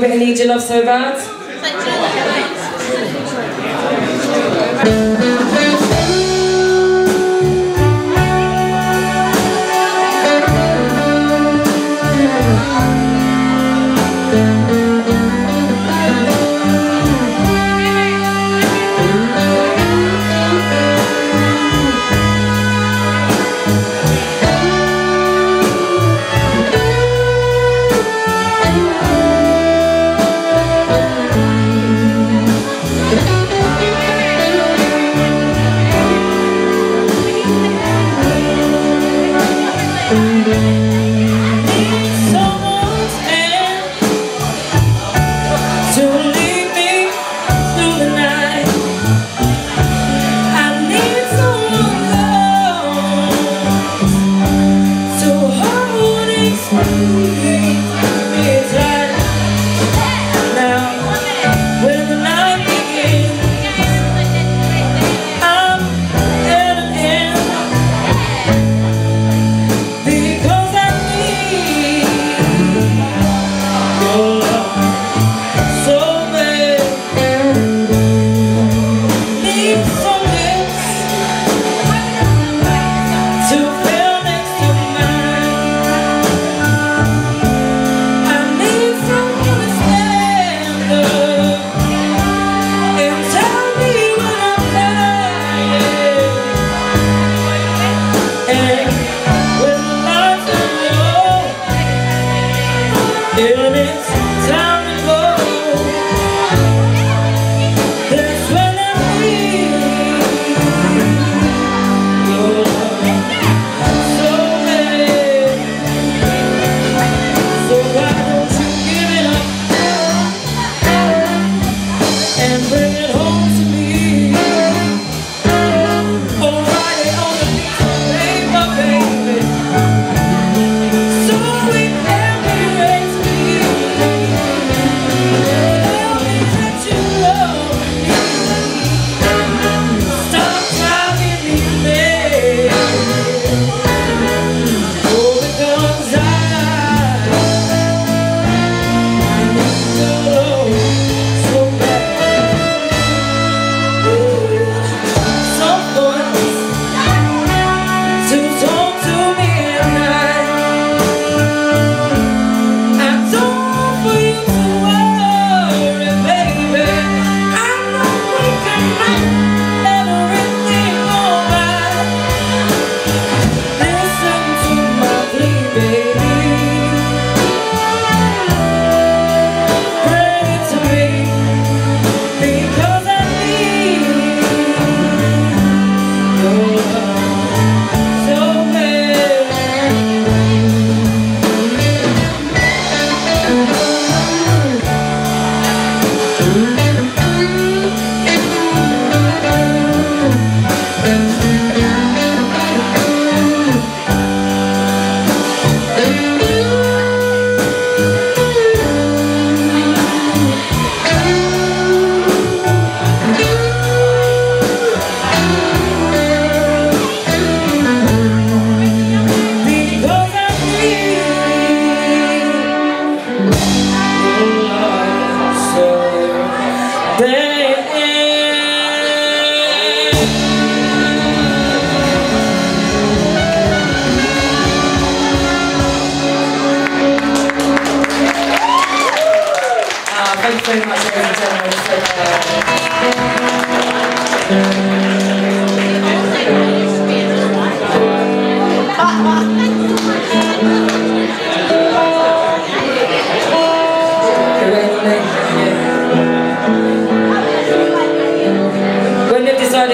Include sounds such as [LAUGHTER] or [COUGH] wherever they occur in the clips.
Bit of Need Your Love So Bad.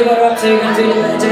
Sometimes I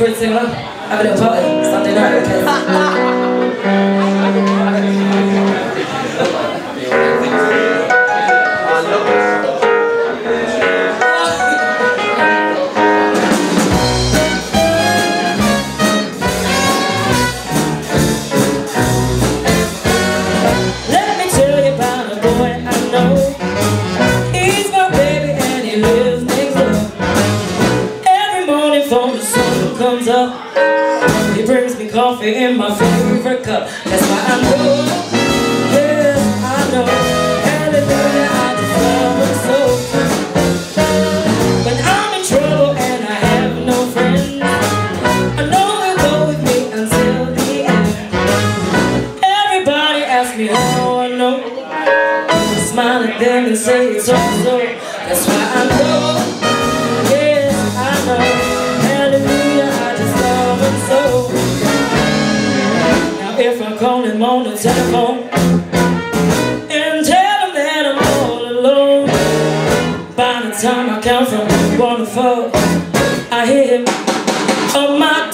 Fritz Zimmer. Having a party, Sunday night. [LAUGHS] time I count from one to four, I hear him on my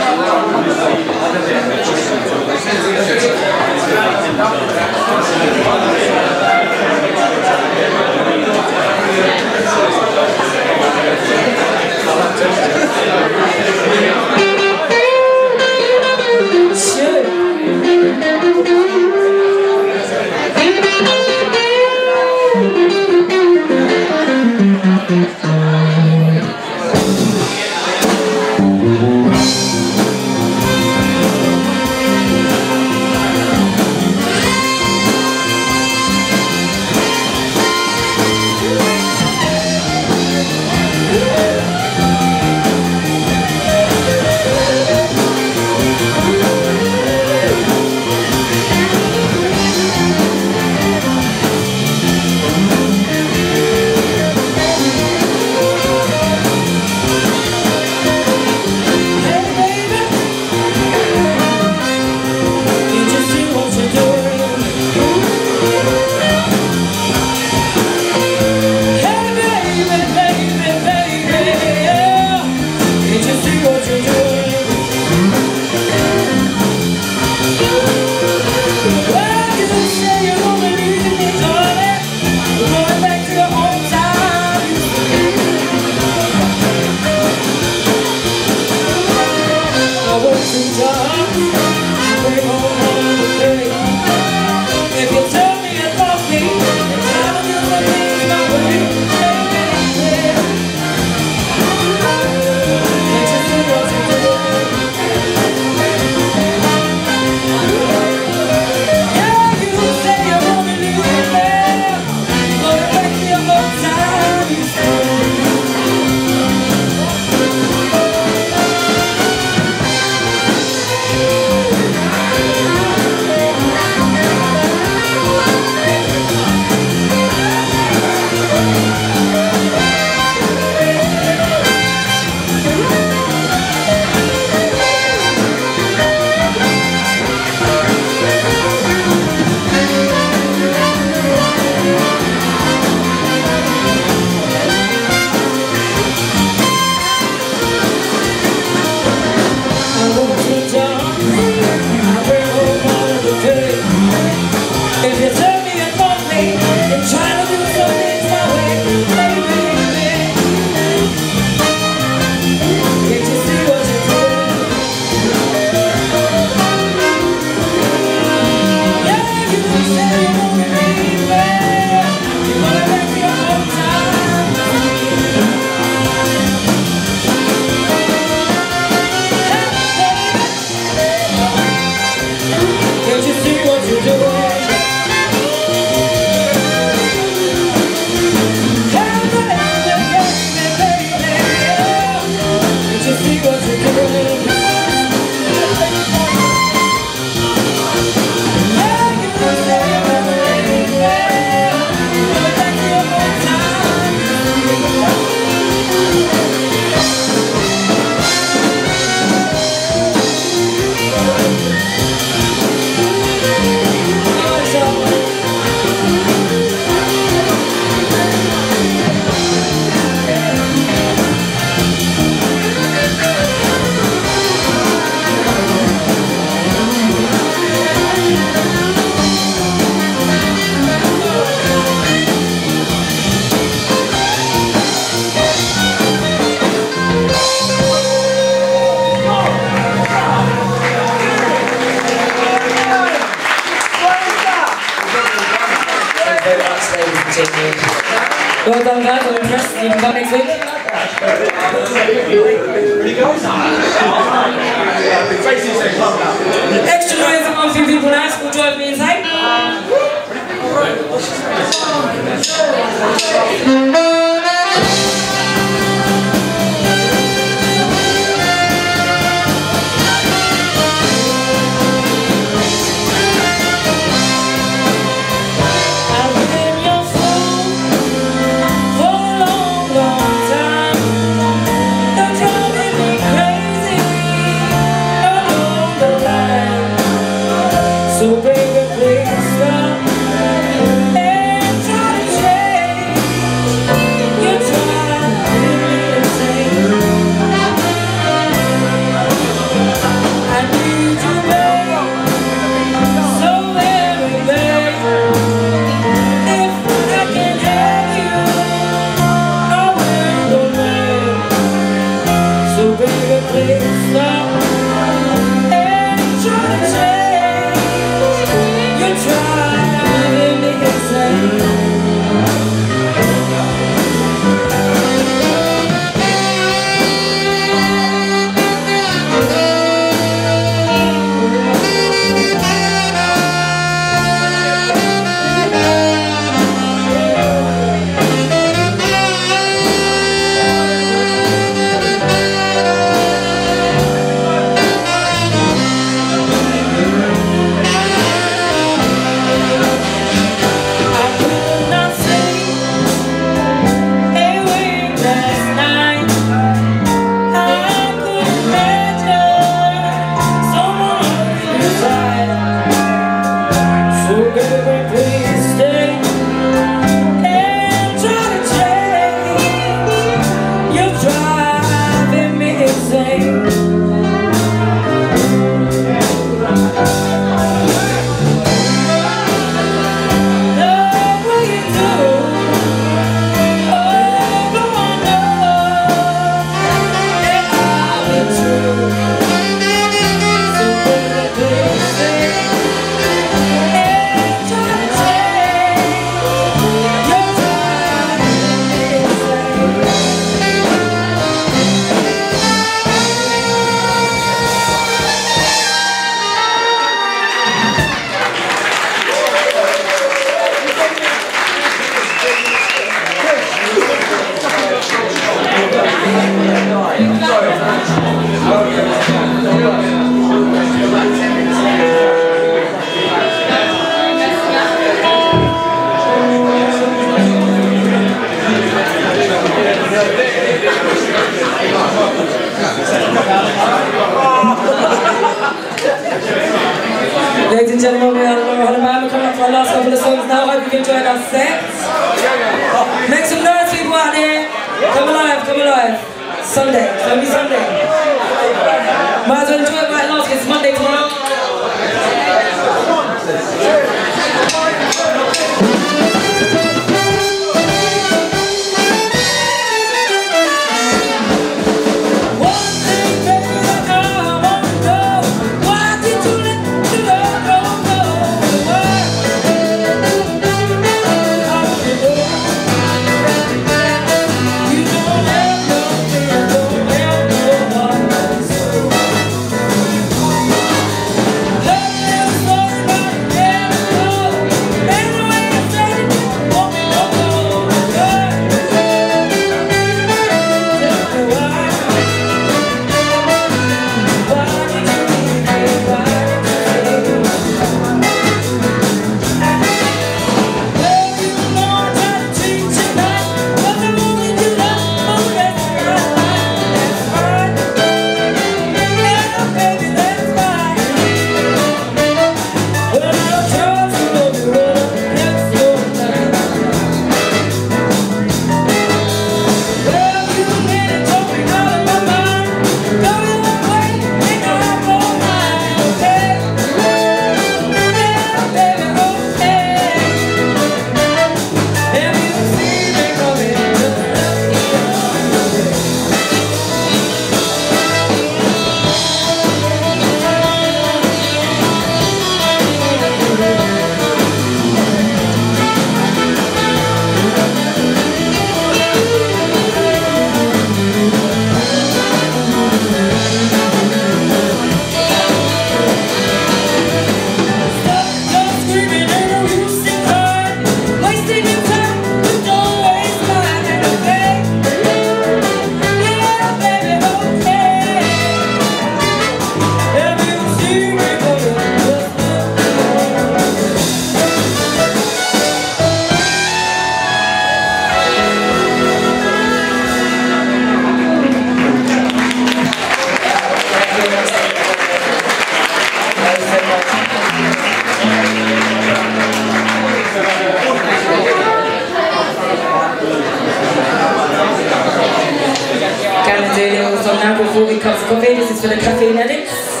Alkoholiker of Coffee. This is for the caffeine addicts.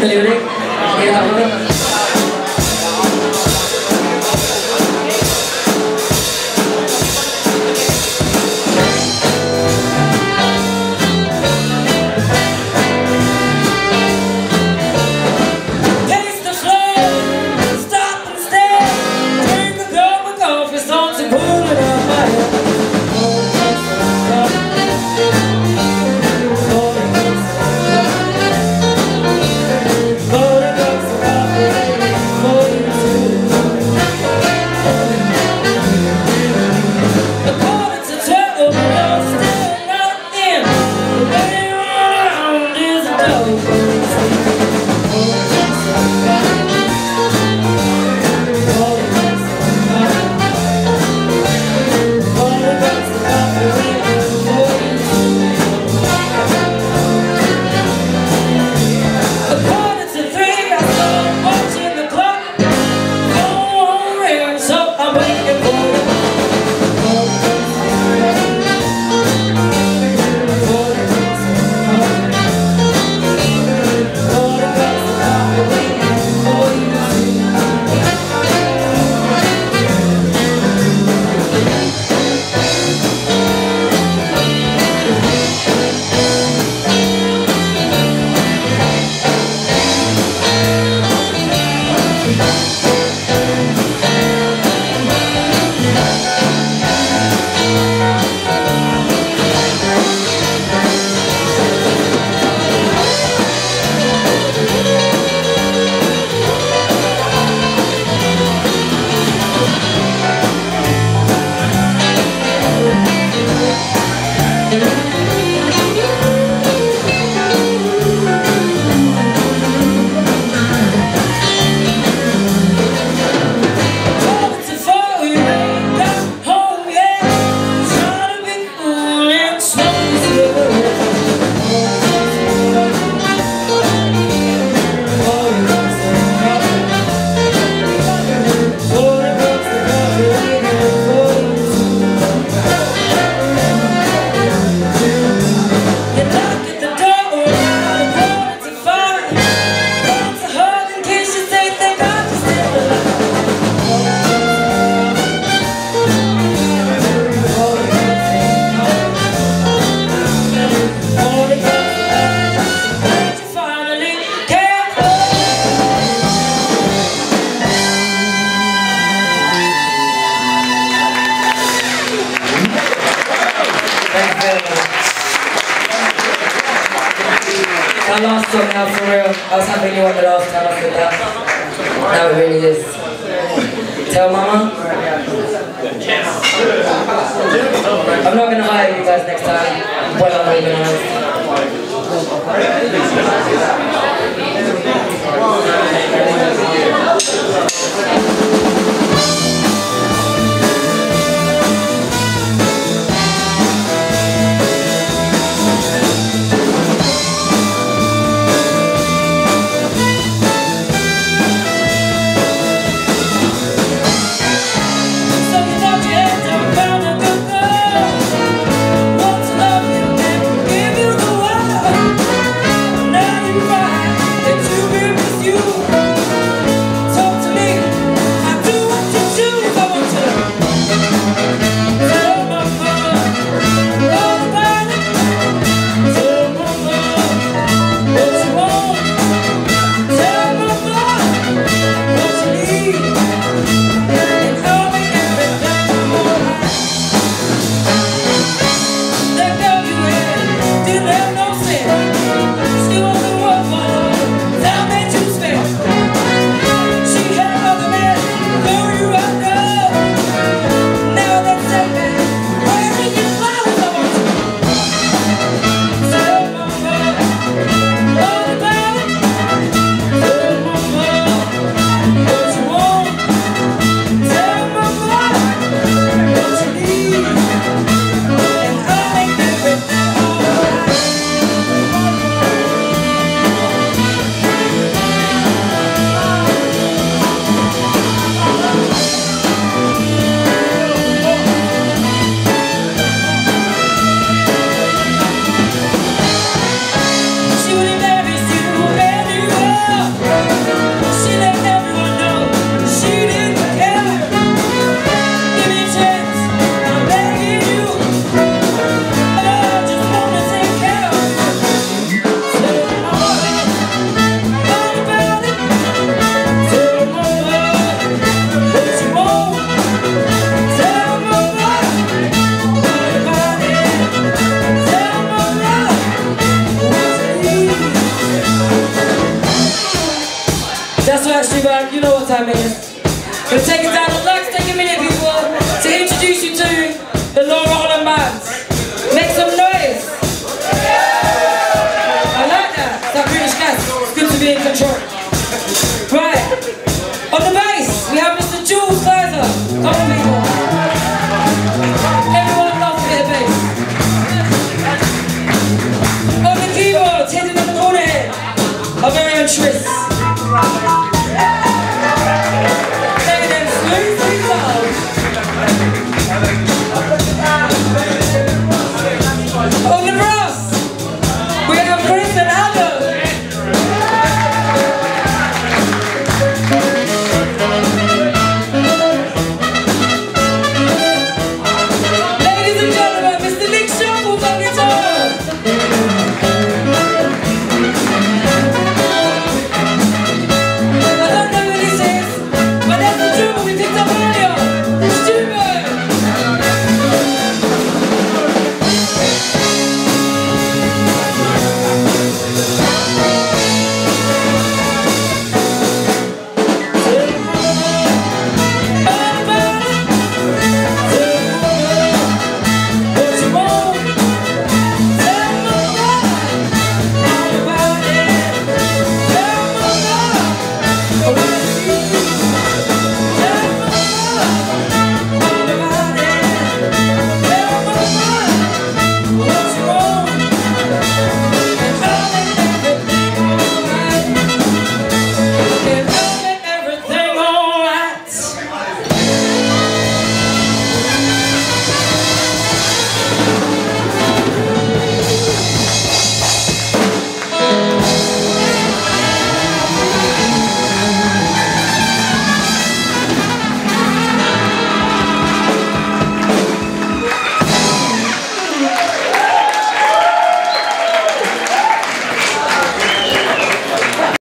The come now for real. I was happy you won the last time I said that. Now it really is. Tell mama. I'm not gonna hire you guys next time. Well I'm organized. Thank